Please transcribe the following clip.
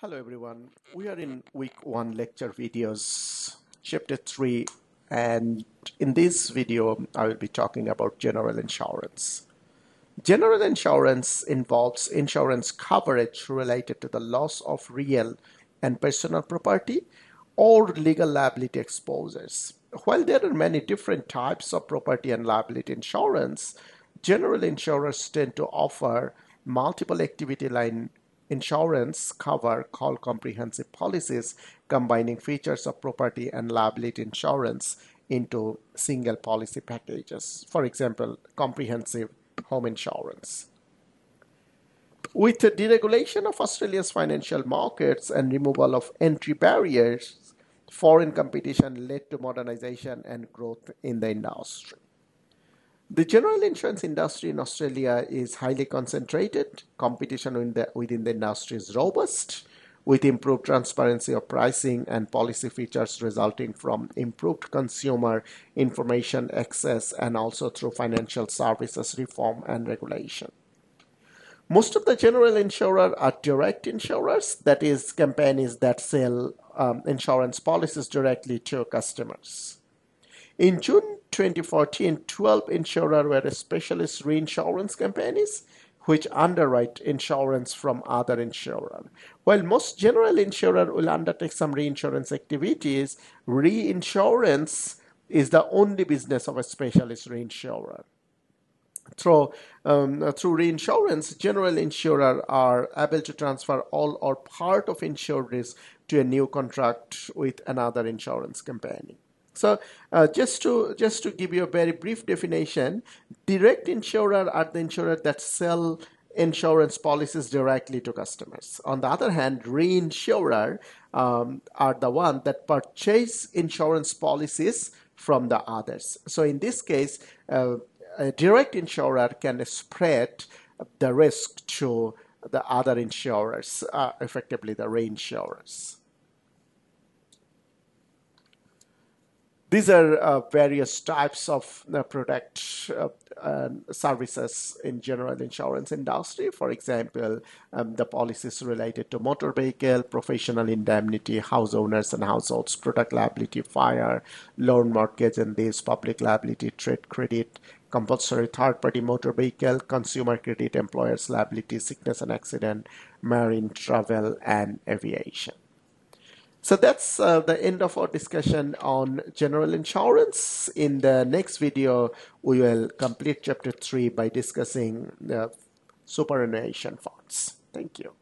Hello everyone. We are in week one lecture videos, chapter three, and in this video, I will be talking about general insurance. General insurance involves insurance coverage related to the loss of real and personal property or legal liability exposures. While there are many different types of property and liability insurance, general insurers tend to offer multiple activity line insurance cover called comprehensive policies combining features of property and liability insurance into single policy packages. For example, comprehensive home insurance. With the deregulation of Australia's financial markets and removal of entry barriers, foreign competition led to modernization and growth in the industry. The general insurance industry in Australia is highly concentrated. Competition within the, within the industry is robust, with improved transparency of pricing and policy features resulting from improved consumer information access and also through financial services reform and regulation. Most of the general insurers are direct insurers, that is, companies that sell um, insurance policies directly to customers. In June 2014, 12 insurers were specialist reinsurance companies which underwrite insurance from other insurers. While most general insurers will undertake some reinsurance activities, reinsurance is the only business of a specialist reinsurer. Through, um, through reinsurance, general insurers are able to transfer all or part of insured risk to a new contract with another insurance company. So uh, just to just to give you a very brief definition, direct insurer are the insurer that sell insurance policies directly to customers. On the other hand, reinsurer um, are the one that purchase insurance policies from the others. So in this case, uh, a direct insurer can spread the risk to the other insurers, uh, effectively the reinsurers. These are uh, various types of uh, product uh, services in general insurance industry. For example, um, the policies related to motor vehicle, professional indemnity, house owners and households, product liability, fire, loan mortgage and this public liability, trade credit, compulsory third-party motor vehicle, consumer credit, employer's liability, sickness and accident, marine travel, and aviation. So that's uh, the end of our discussion on general insurance. In the next video, we will complete chapter 3 by discussing the superannuation funds. Thank you.